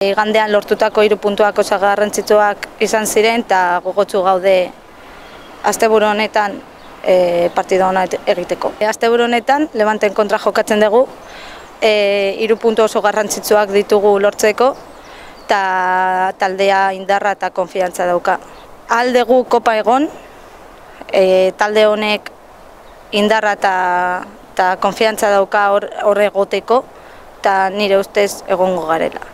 Igandean lortutako hiru puntuak oso garrantzitsuak izan ziren eta gogotsu gaude asteburu honetan e, partida ona egiteko. E, asteburu honetan Levanten kontra jokatzen dugu, e, hiru puntu oso garrantzitsuak ditugu lortzeko eta taldea indarra eta konfiantza dauka. Aldegu kopa egon, e, talde honek indarra eta, eta konfiantza dauka horre hor egoteko eta nire ustez egongo garela.